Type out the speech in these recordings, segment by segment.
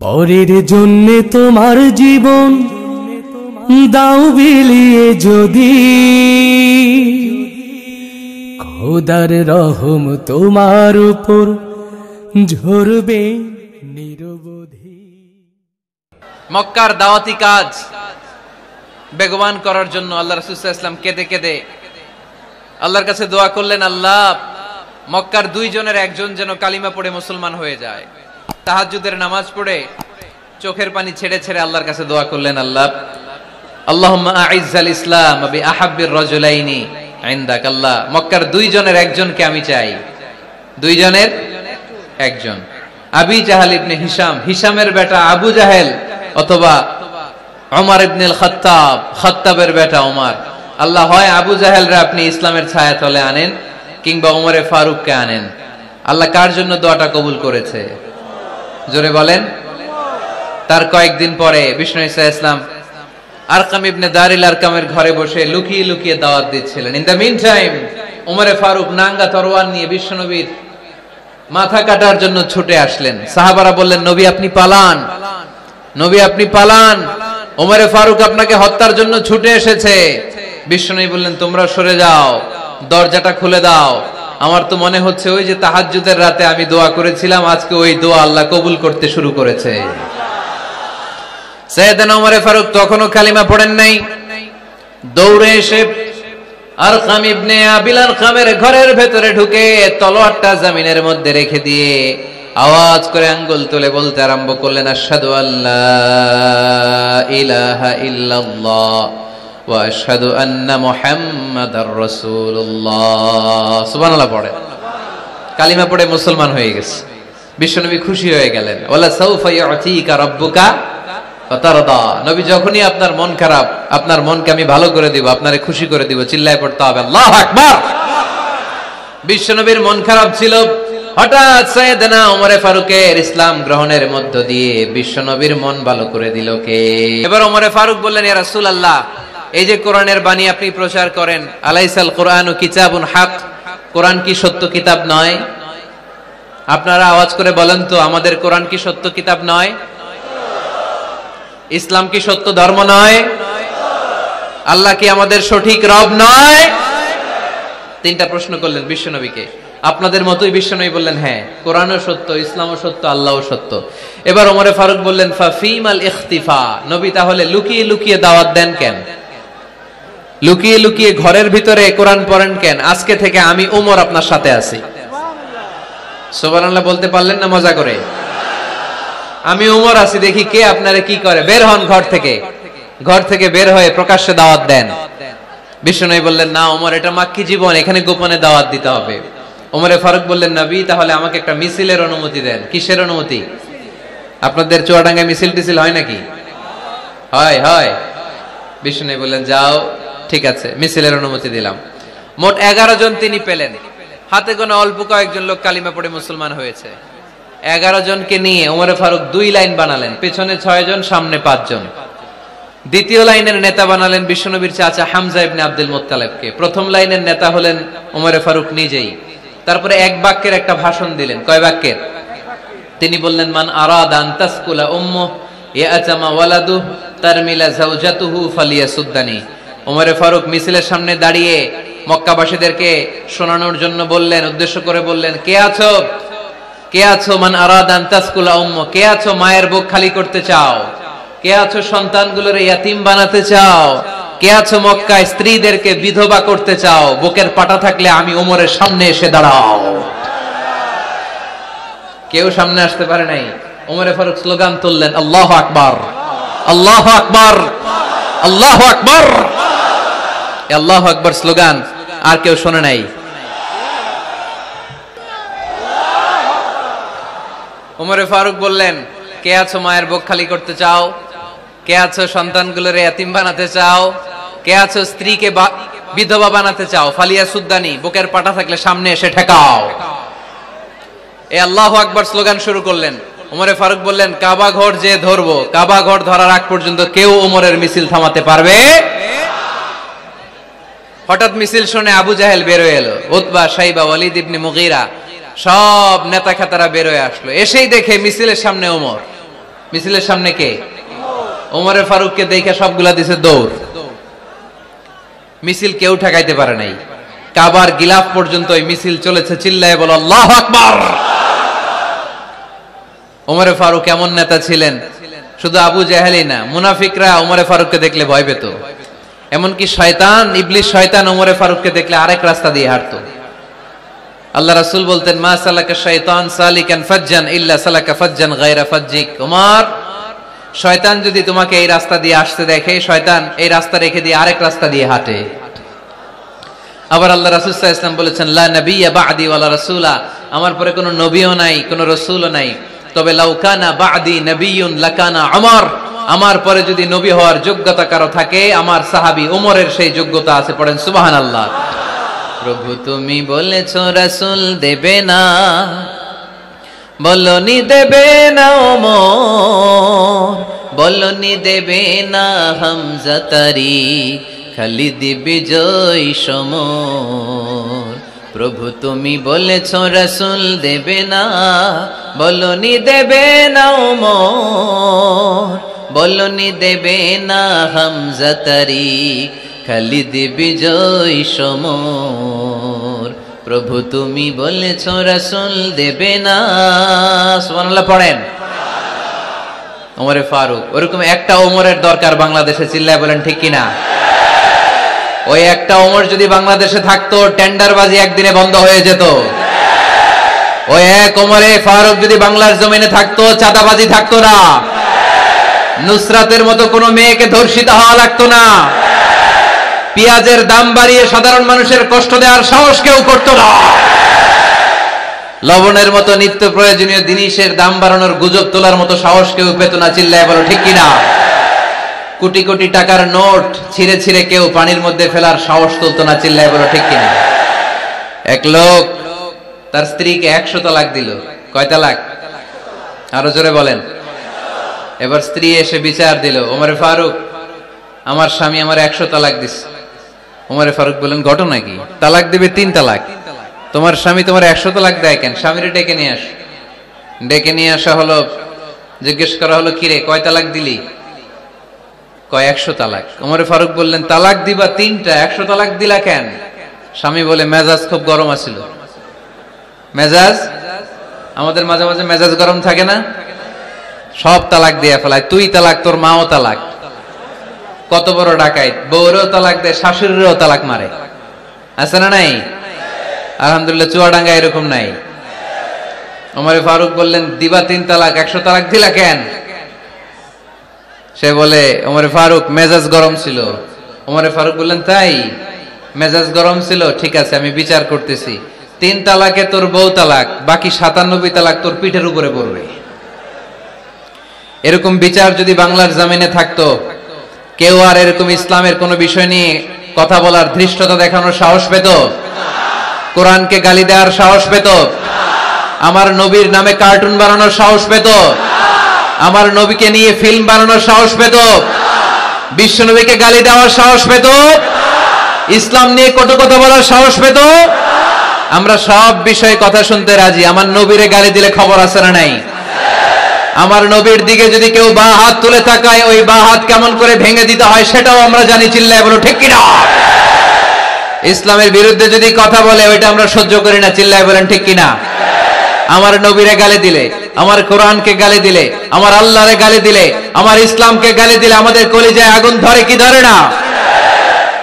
পরের জন্যে তোমার জীবন দাও বিলিয়ে যদি। খোদার রহম তোমার উপর ঝরবে নিরবধি। মক্কার দাওয়াতি কাজ বেগবান করার জন্য আল্লাহ রাসূলুল্লাহ ইসলাম কেঁদে কেঁদে আল্লাহর কাছে দোয়া করলেন, আল্লাহ, মক্কার দুইজনের একজন যেন কালিমা পড়ে মুসলমান হয়ে যায়। তাহাজ্জুদের নামাজ পড়ে চোখের পানি ছেড়ে ছেড়ে আল্লাহর কাছে দোয়া করলেন, আল্লাহ আল্লাহ হয় আবু জাহেলরা আপনি ইসলামের ছায়া তলে আনেন কিংবা ওমরে ফারুককে আনেন। আল্লাহ কার জন্য দোয়াটা কবুল করেছে? জোরে বলেন। তার কয়েকদিন পরে বিষ্ণু ইসা ইসলাম আরকাম ইবনে দারিল আরকামের ঘরে বসে লুকিয়ে লুকিয়ে দাওয়াত দিচ্ছিলেন। ইন দ্য মিন টাইম ওমরে ফারুক নাঙ্গা তরোয়ার নিয়ে বিশ্বনবীর মাথা কাটার জন্য ছুটে আসলেন। সাহাবারা বললেন, নবী, আপনি পালান। নবী, আপনি পালান। ওমরে ফারুক আপনাকে হত্যার জন্য ছুটে এসেছে। বিশ্বনবী বললেন, তোমরা সরে যাও। দরজাটা খুলে দাও। আমার তো মনে হচ্ছে ওই যে তাহাজ্জুদের রাতে আমি দোয়া করেছিলাম, আজকে ওই দোয়া আল্লাহ কবুল করতে শুরু করেছে। সৈয়দান ওমরে ফারুক তখনও কালিমা পড়েন নাই। দৌড়ে এসে আরকাম ইবনে আবিল আরকামের ঘরের ভেতরে ঢুকে তলোয়ারটা জমিনের মধ্যে রেখে দিয়ে আওয়াজ করে আঙ্গুল তুলে বলতে আরম্ভ করলেন, আশহাদু আল্লাহ ইলাহা ইল্লাল্লাহ। আন্না মুহাম্মাদার রাসূলুল্লাহ সুবহানাল্লাহ পড়ে। কালিমা পড়ে মুসলমান হয়ে গেছে। বিশ্বনবী খুশি হয়ে গেলেন। ওয়ালা সাউফা ইউতিকা রাব্বুকা নবী যখনই আপনার মন খারাপ, আপনার মনকে আমি ভালো করে দিব, আপনারে খুশি করে দিব, চিল্লায় পড়তে হবে। আল্লাহু আকবার! বিশ্বনবীর মন খারাপ ছিল। হঠাৎ সৈয়দনা ওমরে ফারুকের ইসলাম গ্রহণের মধ্য দিয়ে বিশ্বনবীর মন ভালো করে দিল কে? এবার ওমরে ফারুক বললেন, ইয়া রাসূলুল্লাহ এই যে কোরআনের বাণী আপনি প্রচার করেন, আলাইসাল কোরআন ও কিতাবুন হক, কোরআন কি সত্য কিতাব নয়? আপনারা আওয়াজ করে বলেন তো, আমাদের কোরআন কি সত্য কিতাব নয়? ইসলাম কি সত্য ধর্ম নয়? আল্লাহ কি আমাদের সঠিক রব নয়? তিনটা প্রশ্ন করলেন বিশ্বনবীকে। আপনাদের মতোই বিশ্বনবী বললেন হ্যাঁ কোরআনও সত্য, ইসলামও সত্য, আল্লাহও সত্য। এবার ওমরে ফারুক বললেন ফাফিম আল ইখতিফা। নবী তাহলে লুকিয়ে লুকিয়ে দাওয়াত দেন কেন? লুকিয়ে লুকিয়ে ঘরের ভিতরে কোরআন পড়েন কেন? আজকে থেকে আমি উমর আপনার সাথে আছি। বলতে পারলেন না মজা করে? আমি উমর আছি, দেখি কে আপনারে কি করে? বের হন ঘর থেকে। ঘর থেকে বের হয়ে প্রকাশ্যে দাওয়াত দেন। বিষ্ণু বললেন, না ওমর এটা মাক্কি জীবন, এখানে গোপনে দাওয়াত দিতে হবে। ওমরে ফারুক বললেন, নবী, তাহলে আমাকে একটা মিছিলের অনুমতি দেন। কিসের অনুমতি? আপনাদের চুয়াডাঙ্গায় মিছিল টিছিল হয় নাকি? হয় হয়। বিষ্ণু বললেন, যাও। ঠিক আছে, মিছিলের অনুমতি দিলাম। মোট এগারো জন তিনি পেলেন। হাতে গোনা অল্প কয়েকজন লোক কালিমা পড়ে মুসলমান হয়েছে। এগারো জনকে নিয়ে ওমরে ফারুক দুই লাইন বানালেন, পেছনে ছয় জন, সামনে পাঁচজন দ্বিতীয় লাইনের নেতা বানালেন বিশ্বনবীর চাচা হামজা ইবনে আব্দুল মোত্তালেবকে। প্রথম লাইনের নেতা হলেন ওমরে ফারুক নিজেই। তারপরে এক বাক্যের একটা ভাষণ দিলেন। কয় বাক্যের? তিনি বললেন, মান আরাদ আন তাসকুলা উম্মু ইয়াতামা ওয়ালাদু তারমিলা জাওজাতুহু ফালিয়াসুদ্দানি। ওমরে ফারুক মিছিলের সামনে দাঁড়িয়ে মক্কাবাসীদেরকে শোনানোর জন্য বললেন, উদ্দেশ্য করে বললেন, কে আছো? কে আছো? মান আরাদান তাসকুলা উম্ম, কে আছো মায়ের বুক খালি করতে চাও? কে আছো সন্তানগুলোর ইয়াতিম বানাতে চাও? কে আছো মক্কায় স্ত্রীদেরকে বিধবা করতে চাও? বুকের পাটা থাকলে আমি ওমরের সামনে এসে দাঁড়াও। কেউ সামনে আসতে পারে নাই। ওমরে ফারুক স্লোগান তুললেন, আল্লাহ আকবার আল্লাহ আকবার আল্লাহ আকবার। আল্লাহ আকবার স্লোগান, আর কেউ শোনে নাই। উমরে ফারুক বললেন, কে আছো মায়ের বুক খালি করতে চাও? কে আছো সন্তানগুলোর এতিম বানাতে চাও? কে আছো স্ত্রীকে বিধবা বানাতে চাও? ফালিয়া সুদ্দানি, বুকের পাটা থাকলে সামনে এসে ঠেকাও। এ আল্লাহ আকবার স্লোগান শুরু করলেন। উমরে ফারুক বললেন, কাবা ঘর যে ধরবো, কাবা ঘর ধরার আগ পর্যন্ত কেউ উমরের মিছিল থামাতে পারবে? হঠাৎ মিছিল শুনে আবু জাহেল বেরোয় এলো। উতবা সাইবা ওয়ালিদ ইবনে মুগীরা, সব নেতা খাতারা বেরোয় আসলো। এসেই দেখে মিছিলের সামনে ওমর। মিছিলের সামনে কে? ওমরে ফারুককে দেখে সবগুলা দিছে দৌড়। মিছিল কেউ ঠেকাইতে পারে নাই। কাবার গিলাফ পর্যন্ত ওই মিছিল চলেছে। চিল্লায় বলো, আল্লাহ আকবার! ওমরে ফারুক এমন নেতা ছিলেন। শুধু আবু জাহেলি না, মুনাফিকরা ওমরে ফারুককে দেখলে ভয় পেত। এমনকি শয়তান ইবলিশ শয়তান ওমরে ফারুককে দেখলে আরেক রাস্তা দিয়ে হাঁটতো। আল্লাহ রাসুল বলতেন, মা সালাকা শাইতান সালিকান ফাজ্জান ইল্লা সালাকা ফাজ্জান গায়রা ফাজ্জিক। ওমর, শয়তান যদি তোমাকে এই রাস্তা দিয়ে আসতে দেখে, শয়তান এই রাস্তা রেখে দিয়ে আরেক রাস্তা দিয়ে হাঁটে। আবার আল্লাহ রাসূল ওয়াসাল্লাম বলেছেন, লা নাবিয়্যা বা'দি ওয়ালা রাসূলা। আমার পরে কোনো নবীও নাই, কোনো রাসূলও নাই। তবে লাউকানা বা'দি নাবিয়্যুন লাকানা ওমর। আমার পরে যদি নবী হওয়ার যোগ্যতা কারও থাকে, আমার সাহাবি ওমরের সেই যোগ্যতা আছে, পড়েন সুবাহান আল্লাহ প্রভু তুমি বলেছ, রাসূল দেবে না। বলনি দেবে না, ওমর। বলনি দেবে না, হামজা তারি, খালিদ জয় সমর প্রভু তুমি বলেছ, রসুল দেবে না। বলনি দেবে না, ওমর। বলনি দেবে না হামজা তারি, খালিদ বিজয় সমর। প্রভু তুমি বলেছ, রসুল দেবে না। সুবহানাল্লাহ, পড়েন। ওমরে ফারুক, ওরকম একটা ওমরের দরকার বাংলাদেশে, চিল্লায় বলেন ঠিক কিনা? ওই একটা ওমর যদি বাংলাদেশে থাকতো, টেন্ডারবাজি একদিনে বন্ধ হয়ে যেত। ওই এক ওমরে ফারুক যদি বাংলার জমিনে থাকতো, চাঁদাবাজি থাকতো না। নুসরাতের মতো কোনো মেয়েকে ধর্ষিত হওয়া লাগতো না। পেঁয়াজের দাম বাড়িয়ে সাধারণ মানুষের কষ্ট দেওয়ার সাহস কেউ করতো না। লবণের মতো নিত্য প্রয়োজনীয় জিনিসের দাম বাড়ানোর গুজব তোলার মতো সাহস কেউ পেত না, চিল্লায় বলো, ঠিক কিনা? কোটি কোটি টাকার নোট ছিঁড়ে ছিঁড়ে কেউ পানির মধ্যে ফেলার সাহস তুলতো না, চিল্লায় বলো, ঠিক কিনা? এক লোক তার স্ত্রীকে একশো তালাক দিল। কয় তালাক? আরও জোরে বলেন। এবার স্ত্রী এসে বিচার দিল, ওমরে ফারুক, আমার স্বামী আমার একশো তালাক দিস ওমরে ফারুক বললেন, ঘটনা কি? তালাক দিবে তিন তালাক। তোমার স্বামী তোমার একশো তালাক দেয় কেন? স্বামীরে ডেকে নিয়ে আস। ডেকে নিয়ে আসা হলো, জিজ্ঞেস করা হলো, কিরে, কয় তালাক দিলি? কয় একশো তালাক। ওমরে ফারুক বললেন, তালাক দিবা তিনটা, একশো তালাক দিলা কেন? স্বামী বলে, মেজাজ খুব গরম আছিল। মেজাজ? আমাদের মাঝে মাঝে মেজাজ গরম থাকে না। সব তালাক দিয়ে ফেলায়। তুই তালাক, তোর মাও তালাক। কত বড় ডাকাই বউরেও তালাক দেয়, শাশুড়িরও তালাক মারে। আছে না নাই? আলহামদুলিল্লাহ, চুয়াডাঙ্গা এরকম নাই। ওমরে ফারুক বললেন, দিবা তিন তালাক, একশো তালাক দিলা কেন? সে বলে, ওমরে ফারুক, মেজাজ গরম ছিল। ওমরে ফারুক বললেন, তাই? মেজাজ গরম ছিল, ঠিক আছে, আমি বিচার করতেছি। তিন তালাকে তোর বউ তালাক, বাকি সাতানব্বই তালাক তোর পিঠের উপরে পড়বে। এরকম বিচার যদি বাংলার জামিনে থাকতো, কেউ আর এরকম ইসলামের কোনো বিষয় নিয়ে কথা বলার ধৃষ্টতা দেখানোর সাহস পেত? কোরআনকে গালি দেওয়ার সাহস পেত? আমার নবীর নামে কার্টুন বানানোর সাহস পেত? আমার নবীকে নিয়ে ফিল্ম বানানোর সাহস পেত? বিশ্ব নবীকে গালি দেওয়ার সাহস পেত? ইসলাম নিয়ে কটু কথা বলার সাহস পেত? আমরা সব বিষয়ে কথা শুনতে রাজি। আমার নবীরে গালি দিলে খবর আছে না নাই? আমার নবীর দিকে যদি কেউ বা হাত তুলে তাকায়, ওই বা হাত কেমন করে ভেঙে দিতে হয় সেটাও আমরা জানি চিল্লায় বলো, ঠিক কিনা? ইসলামের বিরুদ্ধে যদি কথা বলে, ওইটা আমরা সহ্য করি না, চিল্লায় বলেন, ঠিক কিনা? আমার নবীরে গালি দিলে, আমার কোরআনকে গালি দিলে, আমার আল্লাহরে গালি দিলে, আমার ইসলামকে গালি দিলে আমাদের কলিজায় আগুন ধরে কি ধরে না?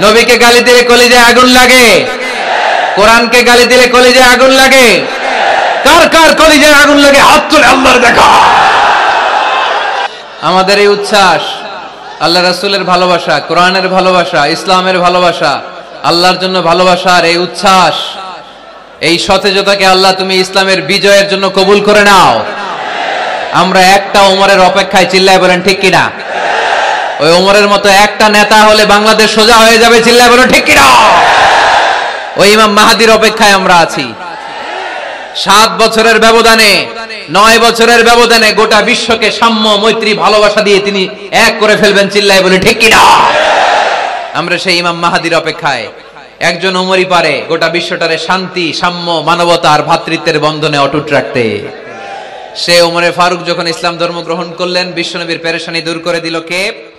নবীকে গালি দিলে কলিজায় আগুন লাগে? কোরআনকে গালি দিলে কলিজায় আগুন লাগে? কার কার কলিজায় আগুন লাগে? হাত তুলে আল্লাহর দেখা। আমাদের এই উচ্ছ্বাস আল্লাহ রাসূলের ভালোবাসা, কোরআনের ভালোবাসা, ইসলামের ভালোবাসা, আল্লাহর জন্য ভালোবাসার এই উচ্ছ্বাস, এই সতেজতাকে আল্লাহ তুমি ইসলামের বিজয়ের জন্য কবুল করে নাও। আমরা একটা ওমরের অপেক্ষায় চিল্লায় বলেন, ঠিক কিনা? ওই ওমরের মতো একটা নেতা হলে বাংলাদেশ সোজা হয়ে যাবে, চিল্লায় বলেন, ঠিক কিনা? ওই ইমাম মাহাদির অপেক্ষায় আমরা আছি। সাত বছরের ব্যবধানে নয় বছরের ব্যবধানে গোটা বিশ্বকে সাম্য, মৈত্রী, ভালোবাসা দিয়ে তিনি এক করে ফেলবেন চিল্লায় বলে, ঠিক কিনা? আমরা সেই ইমাম মাহাদির অপেক্ষায়। একজন ওমরি পারে, গোটা বিশ্বটারে শান্তি, সাম্য, মানবতা আর ভাতৃত্বের বন্ধনে অটুট রাখতে। সে ওমরে ফারুক যখন ইসলাম ধর্ম গ্রহণ করলেন, বিশ্বনবীর পেরেশানি দূর করে দিল কে?